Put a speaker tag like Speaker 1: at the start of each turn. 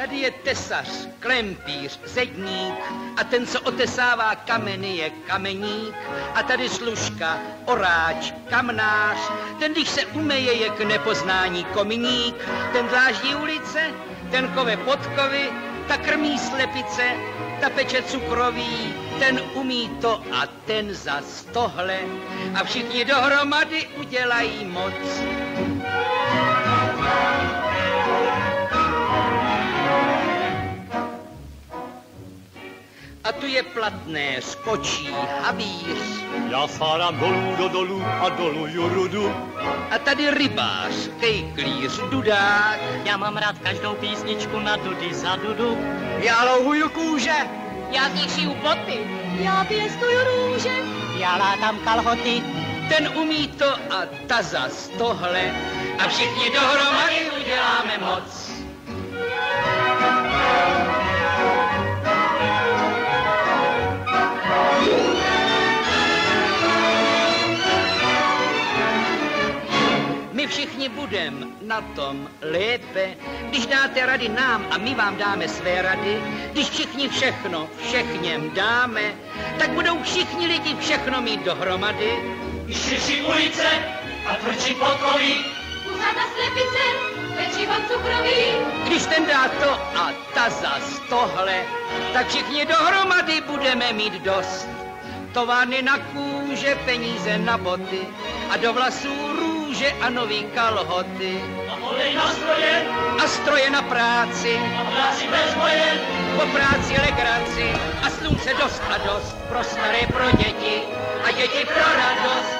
Speaker 1: Tady je tesař, klempíř, zedník a ten, co otesává kameny, je kameník. A tady služka, oráč, kamnář, ten, když se umeje, je k nepoznání kominík. Ten dláždí ulice, ten kove podkovy, ta krmí slepice, ta peče cukroví, ten umí to a ten za tohle. A všichni dohromady udělají moc. A tu je platné, skočí havíř.
Speaker 2: Já sádám dolů do dolů a doluju rudu.
Speaker 1: A tady rybář, kejklíř, dudák.
Speaker 3: Já mám rád každou písničku na dudy za dudu.
Speaker 1: Já louhuju kůže.
Speaker 3: Já z nich šiju boty.
Speaker 4: Já pěstuju růže.
Speaker 3: Já látám kalhoty.
Speaker 1: Ten umí to a ta zas tohle. A všichni dohromady uděláme moc. My všichni budem na tom lépe, když dáte rady nám a my vám dáme své rady, když všichni všechno všechněm dáme, tak budou všichni lidi všechno mít dohromady.
Speaker 2: Širší ulice a tvrdší podkoví.
Speaker 4: Kuřata slepice, pečivo cukroví.
Speaker 1: Když ten dá to a ta zas tohle, tak všichni dohromady budeme mít dost. Továrny na kůže, peníze na boty a do vlasů růže a nový kalhoty.
Speaker 2: A olej na stroje.
Speaker 1: A stroje na práci,
Speaker 2: a práci bez boje.
Speaker 1: po práci legraci. A slunce dost a dost pro staré, pro děti. A děti pro radost